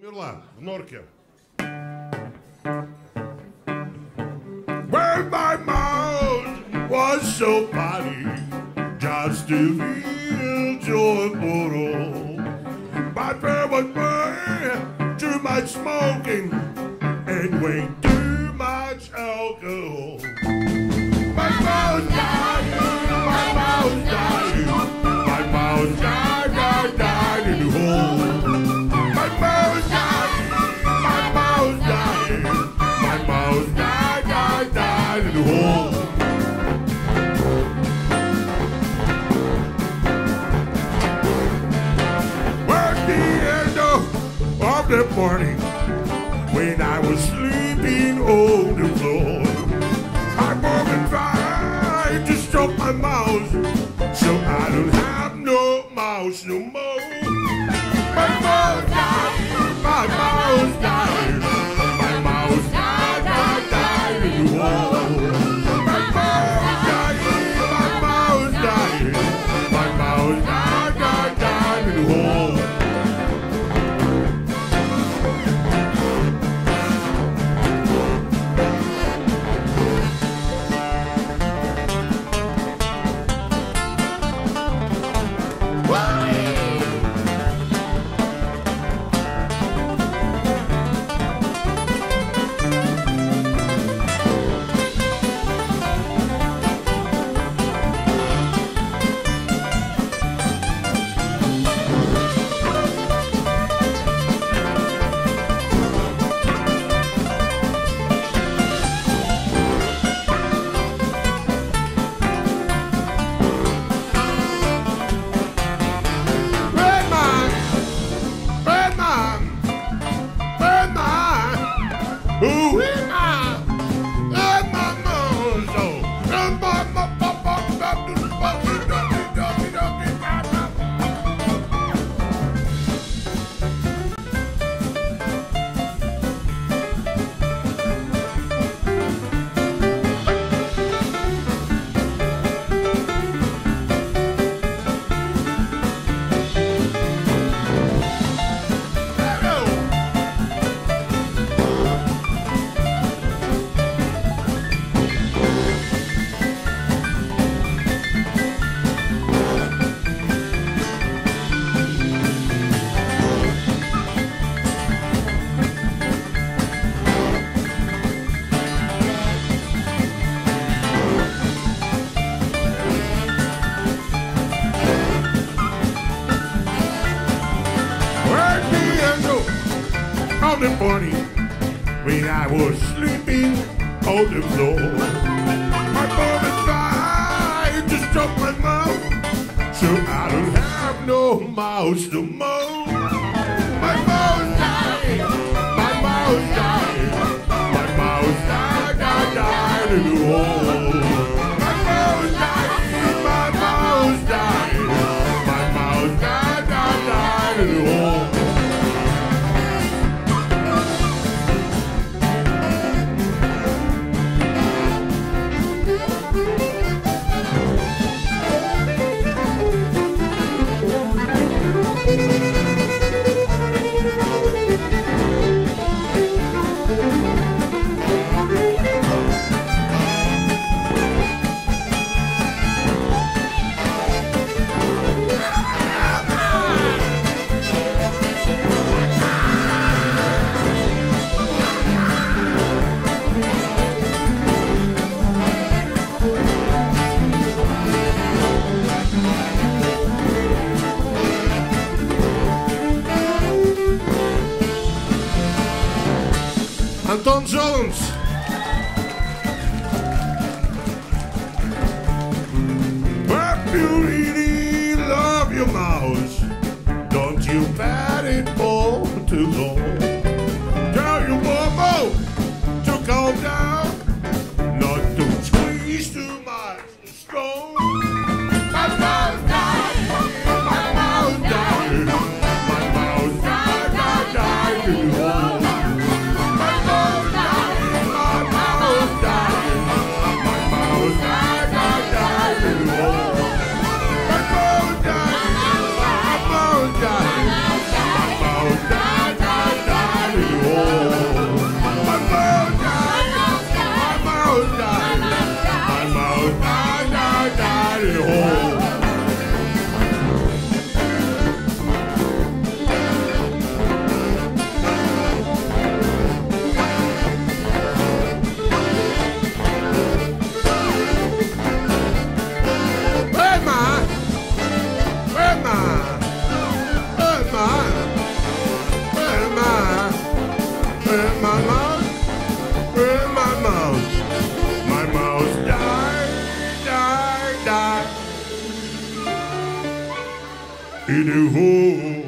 Умерла в норке. Where my mouth was so funny, just to feel joyful. But there was way too much smoking My mouth died, died in the hole. At the end of, of the morning, when I was sleeping on the floor, I mom and tried to stop my mouse, so I don't have no mouse no more. Who the morning, when I was sleeping on the floor, my mom tried to stop my mouth, so I don't have no mouth no more. Anton Zholondz. But you really love your mouse. Don't you pat it for too long. In a hole.